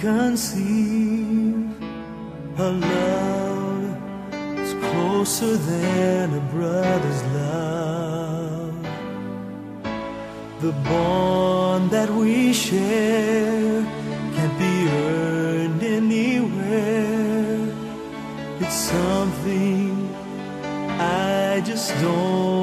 conceive a love that's closer than a brother's love. The bond that we share can't be earned anywhere. It's something I just don't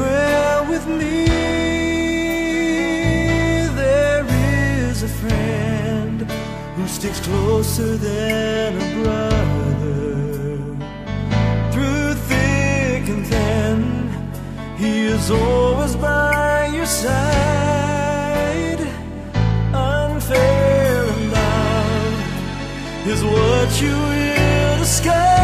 prayer with me. There is a friend who sticks closer than a brother through thick and thin. He is always by your side. Unfair love is what you will discover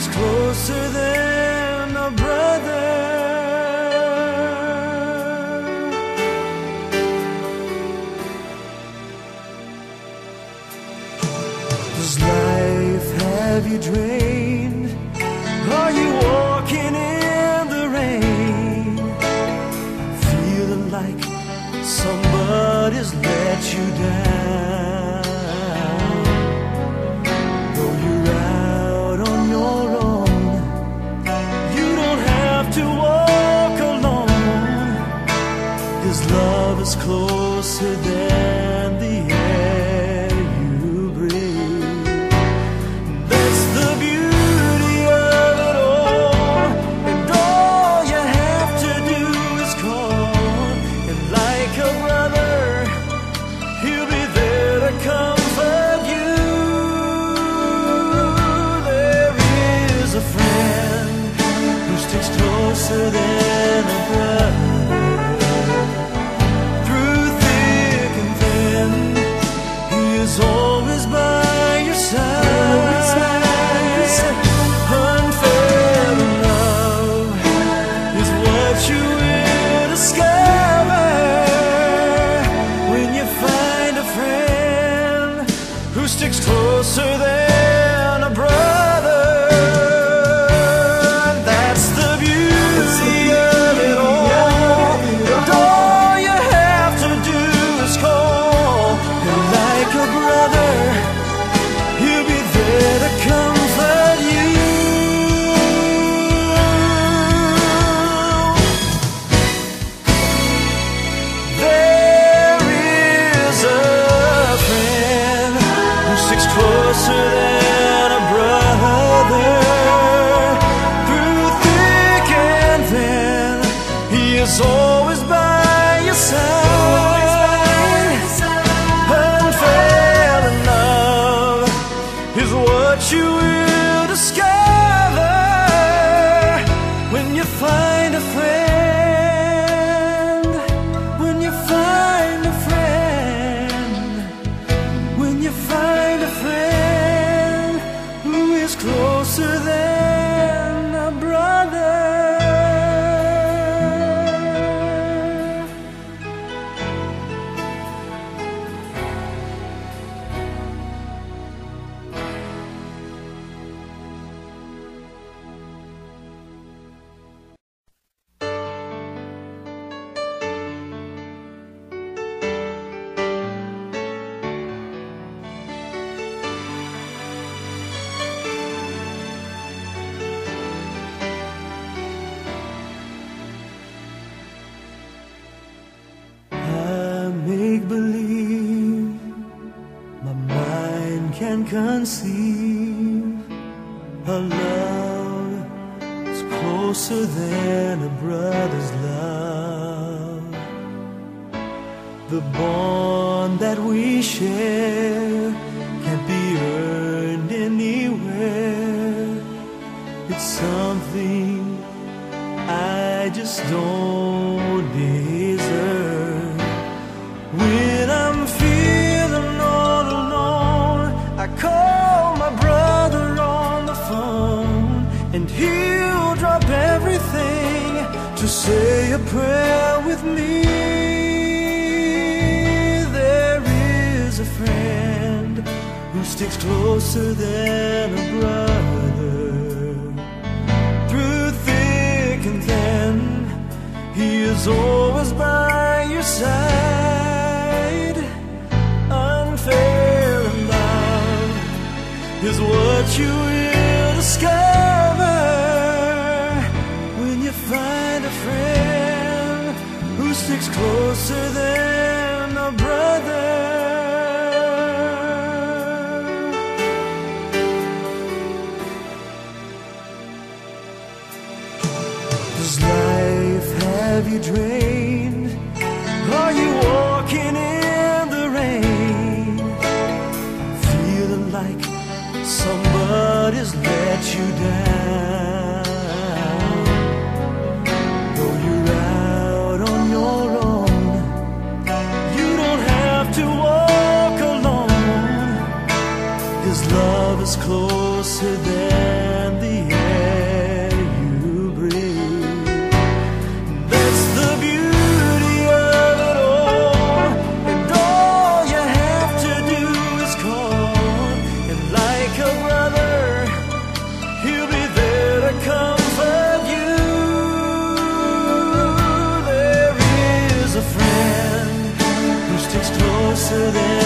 sticks closer than a brother. Does life have you drained? Are you walking in the rain? Feeling like somebody's let you down. Is closer than is always by your side. Unfair love is conceive a love that's closer than a brother's love. The bond that we share can't be earned anywhere. It's something I just don't prayer with me. There is a friend who sticks closer than a brother. Through thick and thin, he is always by your side. Unfair and love is what you will discover. Sticks closer than a brother. Does life have you drained? Are you walking in the rain? Feeling like somebody's let you down. Is closer than the air you breathe. That's the beauty of it all. And all you have to do is call. And like a brother, he'll be there to comfort you. There is a friend who sticks closer than